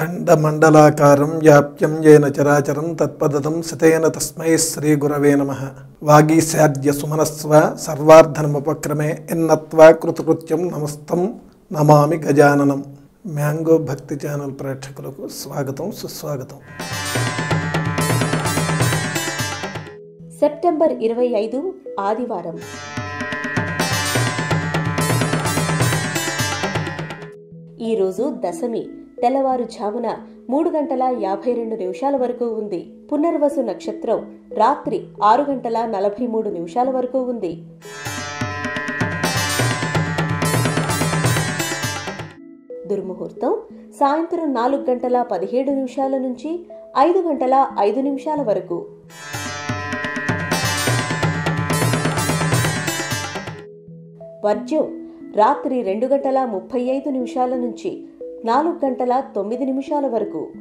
అఖండమండలాకారం వ్యాప్యం ఏన చరాచరం తత్పదం సితేన తస్మై శ్రీ గురవే నమ వాగీశాద్య సుమనస్వ సర్వార్ధనముపక్రమే ఎన్నత్వా కృతకృత్యం నమస్తం నమామి గజాననం మ్యాంగో భక్తి ఛానల్ ప్రేక్షకులకు స్వాగతం సుస్వాగతం సెప్టెంబర్ ఇరవై ఐదు ఆదివారం ఈరోజు దశమి తెల్లవారుఝామున మూడు గంటల యాభై రెండు నిమిషాల వరకు ఉంది. పునర్వసు నక్షత్రం రాత్రి ఆరు గంటల నలభై మూడు నిమిషాల వరకు ఉంది. దుర్ముహూర్తం సాయంత్రం నాలుగు గంటల పదిహేడు నిమిషాల నుంచి ఐదు గంటల ఐదు నిమిషాల వరకు. వర్జ్యం రాత్రి రెండు గంటల ముప్పై ఐదు నిమిషాల నుంచి నాలుగు గంటల తొమ్మిది నిమిషాల వరకు.